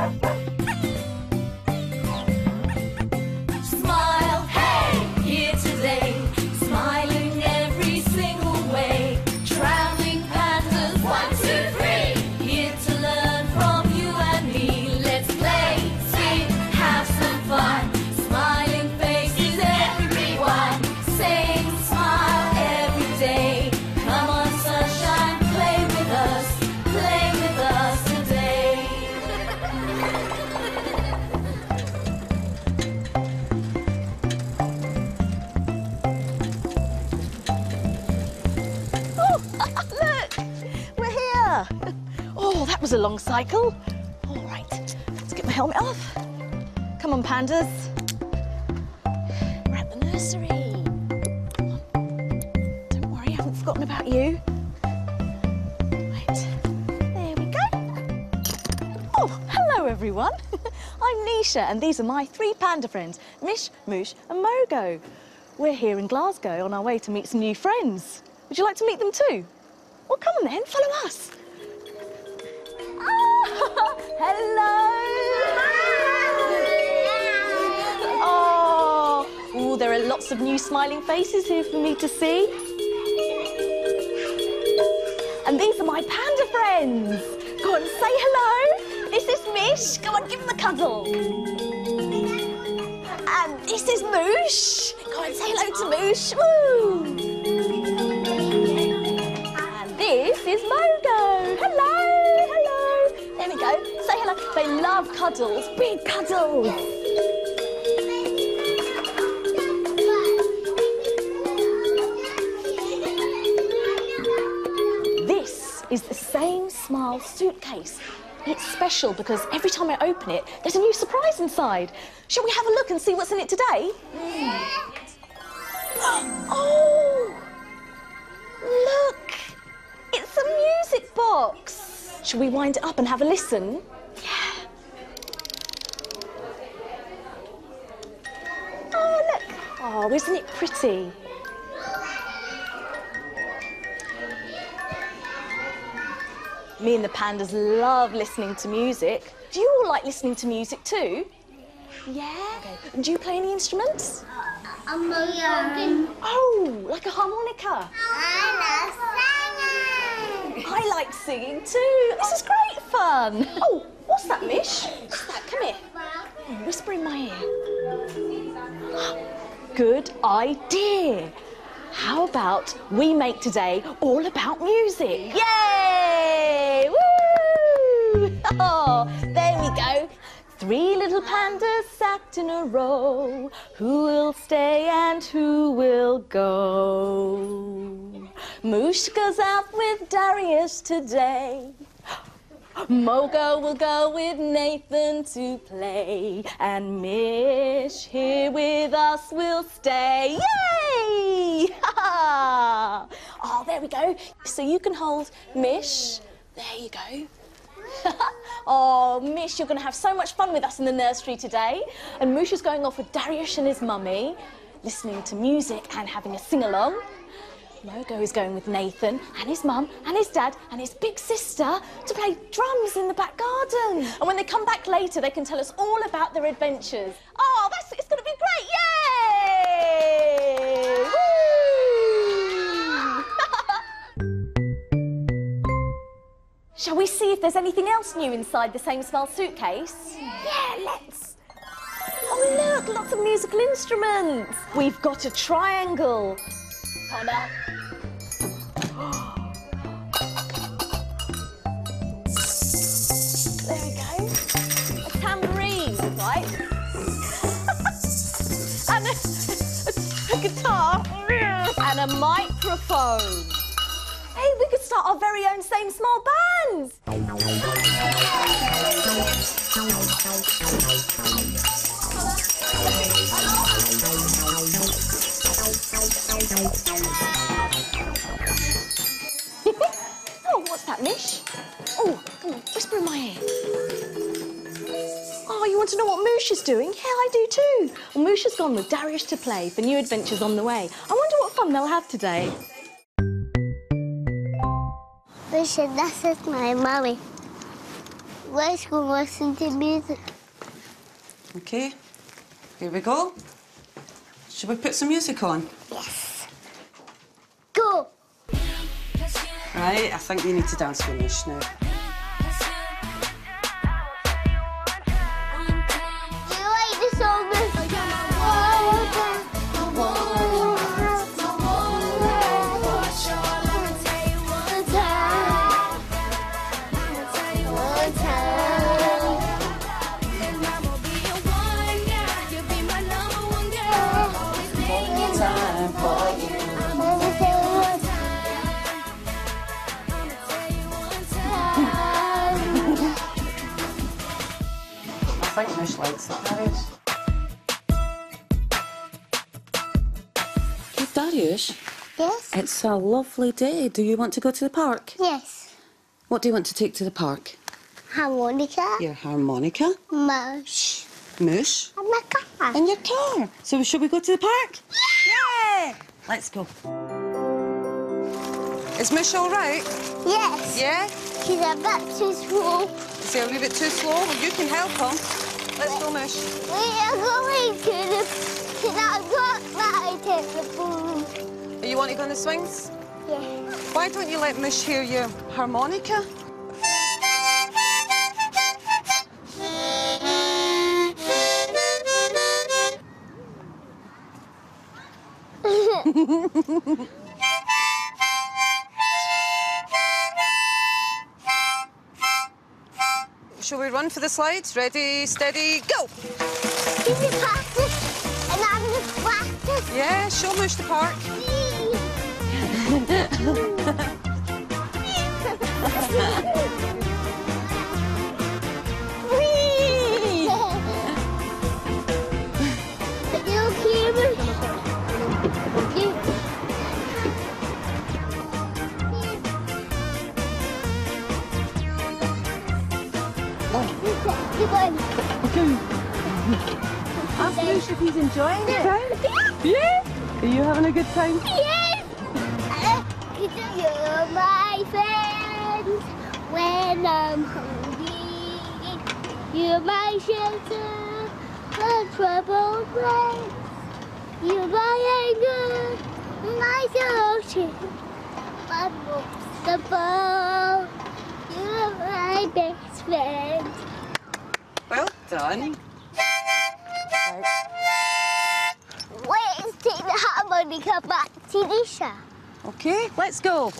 Smile, was a long cycle. All right, let's get my helmet off. Come on, pandas. We're at the nursery. Don't worry, I haven't forgotten about you. Right, there we go. Oh, hello, everyone. I'm Nisha, and these are my three panda friends, Mish, Moosh, and Mogo. We're here in Glasgow on our way to meet some new friends. Would you like to meet them too? Well, come on then, follow us. Hello. Oh, oh, there are lots of new smiling faces here for me to see. And these are my panda friends. Go on, say hello. This is Mish. Go on, give him a cuddle. And this is Moosh. Go on, say hello to Moosh. Woo! And this is Mogo. Cuddles, big cuddles. This is the same Smile suitcase. It's special because every time I open it, there's a new surprise inside. Shall we have a look and see what's in it today? Oh! Look! It's a music box. Shall we wind it up and have a listen? Isn't it pretty? Me and the pandas love listening to music. Do you all like listening to music too? Yeah? Okay. Do you play any instruments? Oh, like a harmonica. I love singing. I like singing too. This is great fun. Oh, what's that, Mish? What's that? Come here. Whisper in my ear. Good idea. How about we make today all about music? Yay! Woo! Oh, there we go. Three little pandas sat in a row. Who will stay and who will go? Goes out with Darius today. Mogo will go with Nathan to play, and Mish here with us will stay. Yay! oh, there we go. So you can hold Mish. There you go. oh, Mish, you're going to have so much fun with us in the nursery today. And Moosh is going off with Darius and his mummy, listening to music and having a sing along. Mogo is going with Nathan and his mum and his dad and his big sister to play drums in the back garden. And when they come back later, they can tell us all about their adventures. Oh, that's it's going to be great! Yay! Woo! Shall we see if there's anything else new inside the same Smile suitcase? Yeah, let's. Oh, look, lots of musical instruments. We've got a triangle. There we go. A tambourine, right? and a, a guitar. And a microphone. Hey, we could start our very own same Smile bands. oh, what's that, Mish? Oh, come on, whisper in my ear. Oh, you want to know what Moosh is doing? Yeah, I do too. Well, Moosh has gone with Darius to play for new adventures on the way. I wonder what fun they'll have today. Bishop, this is my mommy. Let's go listen to music. Okay, here we go. Should we put some music on? Yes. Go. Right, I think we need to dance with Mish now. I think Mish likes it, Darius. Hey, Darius, Yes. it's a lovely day. Do you want to go to the park? Yes. What do you want to take to the park? Harmonica. Your harmonica, Mush. Mush? And my car. and your car. So should we go to the park? Yeah! Let's go. Is Mish all right? Yes. Yeah? She's a bit too slow. Is he a little bit too slow? Well, you can help him. Let's go, Mish. We are going to the. Can I go back to the pool? You want to go on the swings? Yeah. Why don't you let Mish hear your harmonica? For the slides? Ready, steady, go! Can you practice? And I'm going to practice. Yeah, show Mish the park. Ask if he's enjoying it. Yeah? Are you having a good time? Yes! Uh, You're my friend when I'm hungry. You're my shelter from troubled place. You're my anger, my solution. But most of all, you're my best friend. Well done. Let's take the harmonica back to Nisha. Okay, let's go.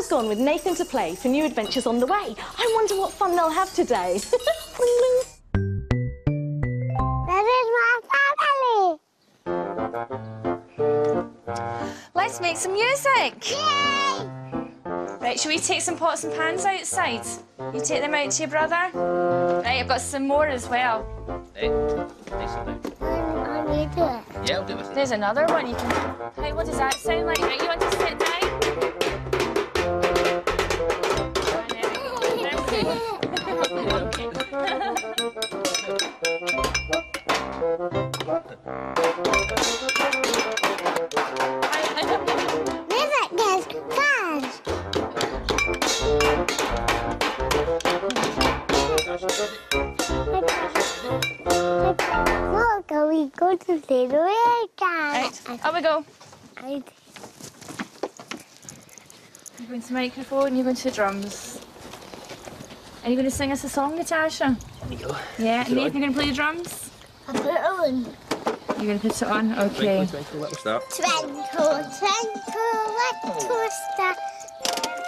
Has gone with Nathan to play for new adventures on the way. I wonder what fun they'll have today. Bling, bling. That is my family. Let's make some music. Yay! Right, shall we take some pots and pans outside? You take them out to your brother? Right, I've got some more as well. I need to. Yeah, I'll do it. There's another one you can. Hey, what does that sound like? Right, you want to sit down? Look, are we go to the way Right, up we go. I, You're going to the microphone, you're going to the drums. Are you going to sing us a song, Natasha? There you go. Yeah, Nathan, you're going to play the drums? I put it on. You're going to put it on? Okay. Twinkle, twinkle, little star. Twinkle, twinkle, little star,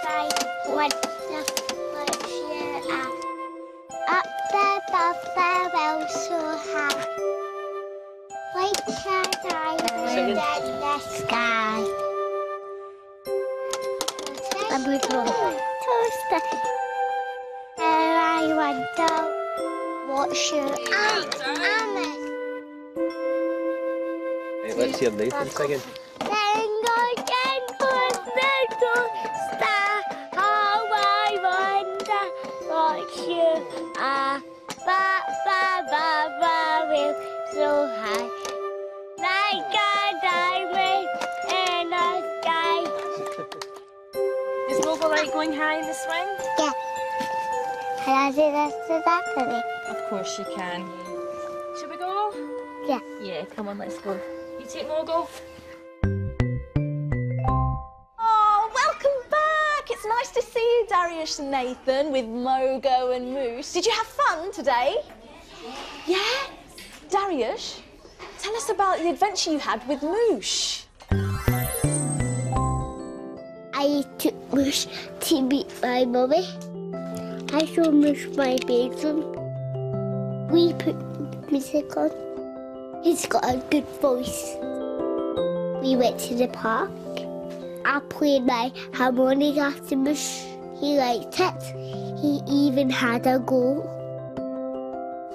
I wonder what's your am- Right, let's hear Nathan singing. Tango, tango, little star. How I wonder what you are. Ba, ba, ba, ba, with so high. Like a diamond in the sky. Is Mogo like going high in the swing? Yeah. Can I do this to that today? Of course you can. Should we go? Yeah. Yeah, come on, let's go. You take Mogo. Oh, welcome back! It's nice to see you, Darius and Nathan, with Mogo and Moosh. Did you have fun today? Yeah? Darius, tell us about the adventure you had with Moosh. I took Mush to meet my mummy. I showed Mush my bedroom. We put music on. He's got a good voice. We went to the park. I played my harmonica to Mush. He liked it. He even had a go.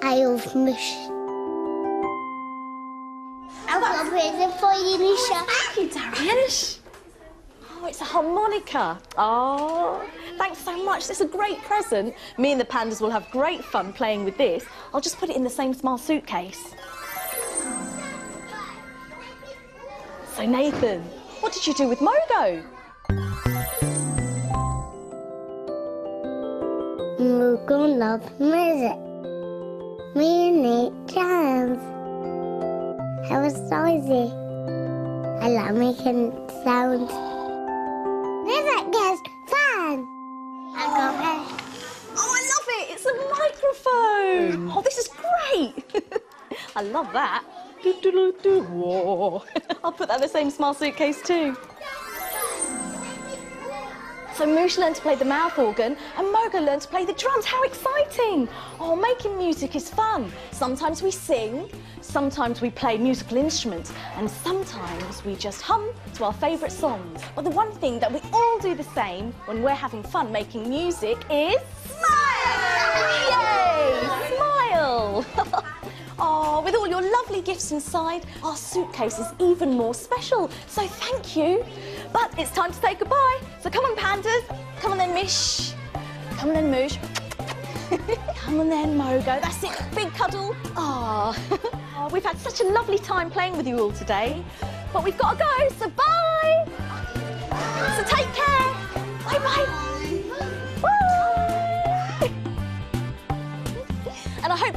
I love Mush. I've got a present for you, Nisha. Oh, thank you, Darius. Oh, it's a harmonica. Oh, thanks so much. It's a great present. Me and the pandas will have great fun playing with this. I'll just put it in the same Smile suitcase. So, Nathan, what did you do with Mogo? We're gonna love music. Me and Nate jams. It was noisy. I love making sounds. Microphone. Mm. Oh, this is great. I love that. Do, do, do, do. I'll put that in the same Smile suitcase too. So Moosh learned to play the mouth organ and Mogo learned to play the drums. How exciting! Oh, making music is fun. Sometimes we sing, sometimes we play musical instruments, and sometimes we just hum to our favourite songs. But the one thing that we all do the same when we're having fun making music is Oh, with all your lovely gifts inside, our suitcase is even more special. So thank you. But it's time to say goodbye. So come on, pandas. Come on then, Mish. Come on then, Moosh. come on then, Mogo. That's it. Big cuddle. Ah, oh, we've had such a lovely time playing with you all today. But we've got to go. So bye. So take care. Bye bye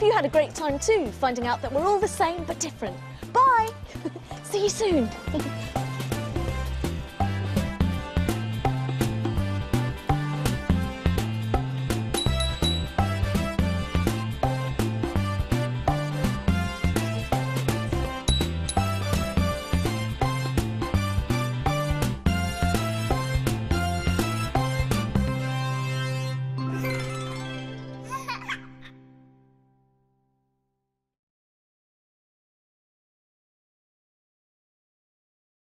hope you had a great time too, finding out that we're all the same but different. Bye! See you soon.